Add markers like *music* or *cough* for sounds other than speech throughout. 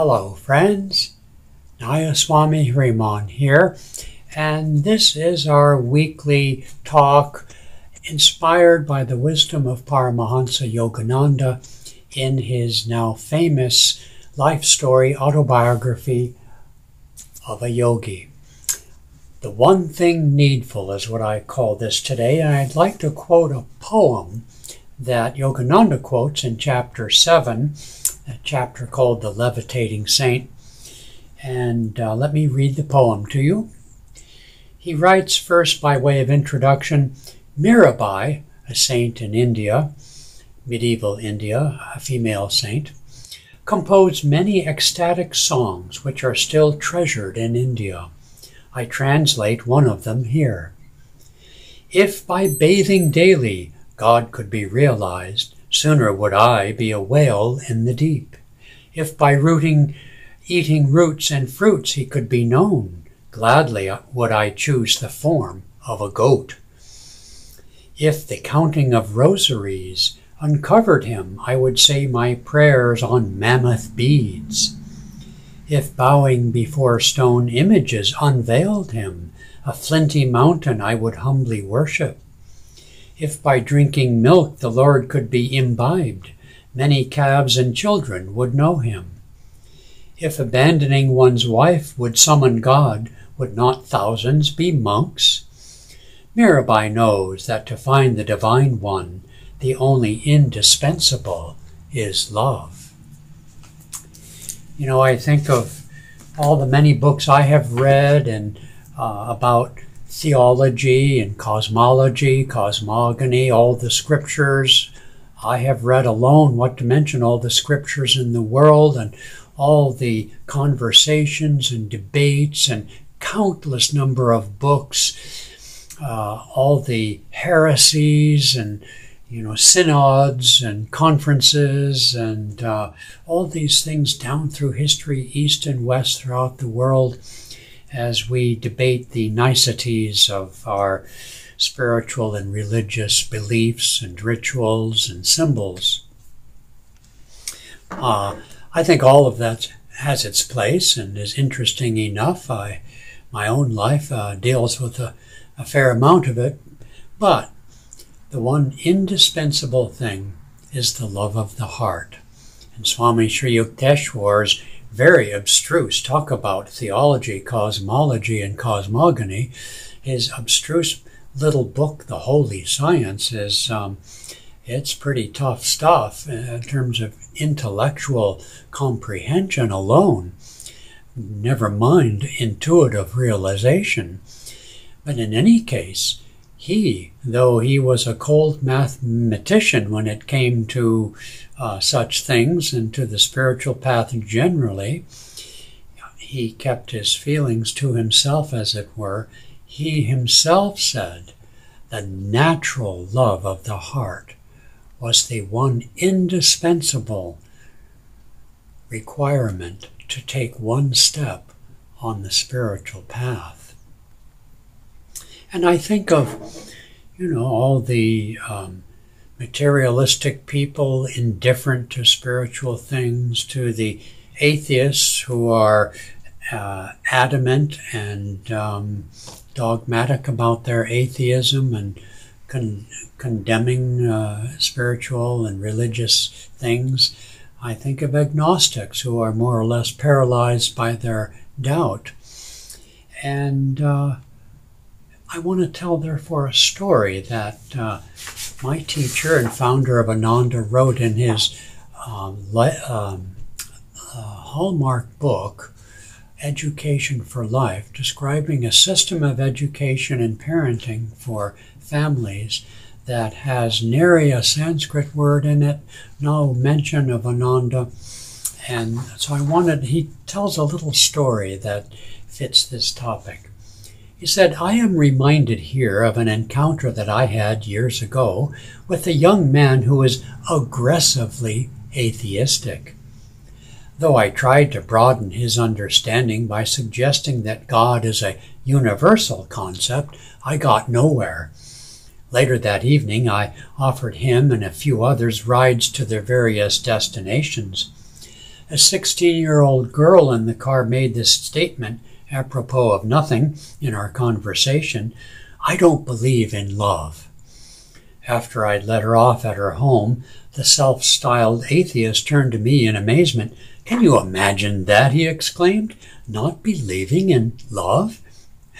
Hello, friends. Nayaswami Hriman here, and this is our weekly talk inspired by the wisdom of Paramahansa Yogananda in his now famous life story autobiography of a yogi. The one thing needful is what I call this today, and I'd like to quote a poem that Yogananda quotes in chapter 7, a chapter called The Levitating Saint. And uh, let me read the poem to you. He writes first by way of introduction Mirabai, a saint in India, medieval India, a female saint, composed many ecstatic songs which are still treasured in India. I translate one of them here. If by bathing daily God could be realized, sooner would I be a whale in the deep. If by rooting, eating roots and fruits he could be known, gladly would I choose the form of a goat. If the counting of rosaries uncovered him, I would say my prayers on mammoth beads. If bowing before stone images unveiled him, a flinty mountain I would humbly worship. If by drinking milk the Lord could be imbibed, many calves and children would know him. If abandoning one's wife would summon God, would not thousands be monks? Mirabai knows that to find the Divine One, the only indispensable is love. You know, I think of all the many books I have read and uh, about theology and cosmology, cosmogony, all the scriptures. I have read alone, what to mention, all the scriptures in the world and all the conversations and debates and countless number of books, uh, all the heresies and you know synods and conferences and uh, all these things down through history, east and west throughout the world as we debate the niceties of our spiritual and religious beliefs and rituals and symbols. Uh, I think all of that has its place and is interesting enough. I, my own life uh, deals with a, a fair amount of it, but the one indispensable thing is the love of the heart. And Swami Sri Yukteswar's very abstruse talk about theology, cosmology, and cosmogony. His abstruse little book, The Holy Science, is um, it's pretty tough stuff in terms of intellectual comprehension alone. Never mind intuitive realization. But in any case, he, though he was a cold mathematician when it came to uh, such things and to the spiritual path generally, he kept his feelings to himself, as it were. He himself said the natural love of the heart was the one indispensable requirement to take one step on the spiritual path. And I think of, you know, all the um, materialistic people indifferent to spiritual things, to the atheists who are uh, adamant and um, dogmatic about their atheism and con- condemning uh, spiritual and religious things. I think of agnostics who are more or less paralyzed by their doubt. And uh, I want to tell, therefore, a story that uh, my teacher and founder of Ananda wrote in his um, le- um, uh, hallmark book, Education for Life, describing a system of education and parenting for families that has nary a Sanskrit word in it, no mention of Ananda. And so I wanted, he tells a little story that fits this topic. He said, I am reminded here of an encounter that I had years ago with a young man who was aggressively atheistic. Though I tried to broaden his understanding by suggesting that God is a universal concept, I got nowhere. Later that evening, I offered him and a few others rides to their various destinations. A 16 year old girl in the car made this statement apropos of nothing in our conversation I don't believe in love. After I'd let her off at her home, the self styled atheist turned to me in amazement. Can you imagine that? he exclaimed. Not believing in love?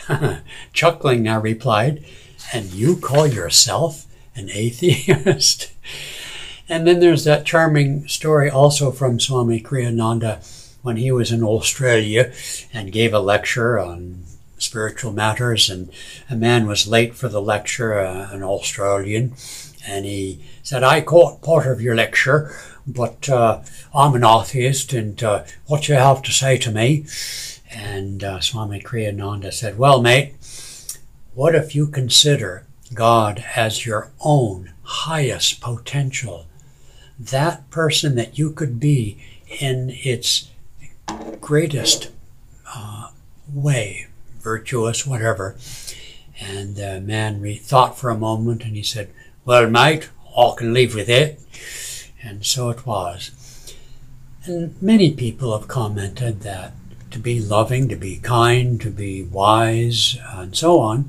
*laughs* Chuckling, I replied, and you call yourself an atheist? *laughs* and then there's that charming story also from Swami Kriyananda when he was in Australia and gave a lecture on spiritual matters, and a man was late for the lecture, uh, an Australian, and he said, I caught part of your lecture, but uh, I'm an atheist, and uh, what you have to say to me? And uh, Swami Kriyananda said, Well, mate, what if you consider God as your own highest potential? That person that you could be in its greatest uh, way, virtuous, whatever. And the man re- thought for a moment and he said, Well, mate, I can live with it. And so it was. And many people have commented that to be loving, to be kind, to be wise, and so on,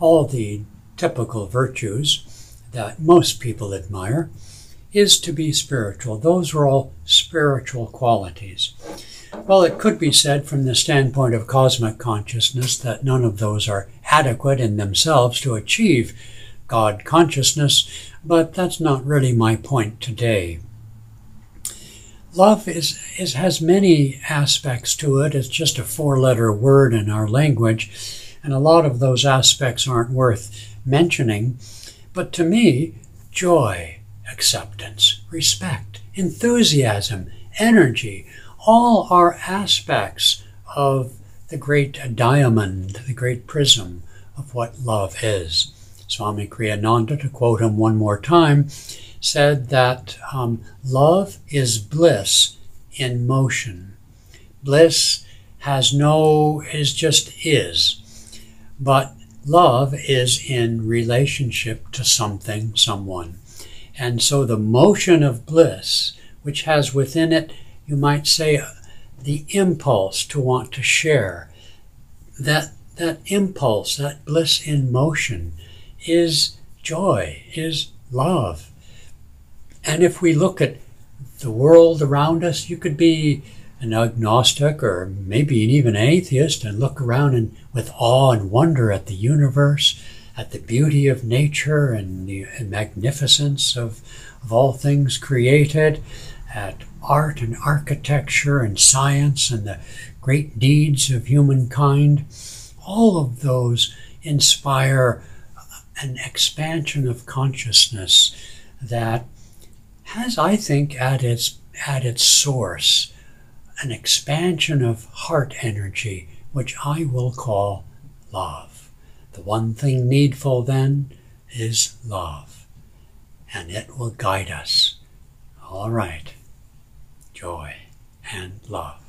all the typical virtues that most people admire, is to be spiritual. Those are all spiritual qualities. Well, it could be said from the standpoint of cosmic consciousness that none of those are adequate in themselves to achieve God consciousness, but that's not really my point today. Love is, is has many aspects to it. It's just a four-letter word in our language, and a lot of those aspects aren't worth mentioning. But to me, joy, acceptance, respect, enthusiasm, energy, all are aspects of the great diamond, the great prism of what love is. Swami Kriyananda, to quote him one more time, said that um, love is bliss in motion. Bliss has no, is just is. But love is in relationship to something, someone. And so the motion of bliss, which has within it you might say, uh, the impulse to want to share. That, that impulse, that bliss in motion, is joy, is love. And if we look at the world around us, you could be an agnostic or maybe even an atheist and look around and with awe and wonder at the universe, at the beauty of nature and the magnificence of, of all things created, at art and architecture and science and the great deeds of humankind, all of those inspire an expansion of consciousness that has, I think, at its, at its source, an expansion of heart energy, which I will call love. The one thing needful then is love, and it will guide us. All right joy, and love.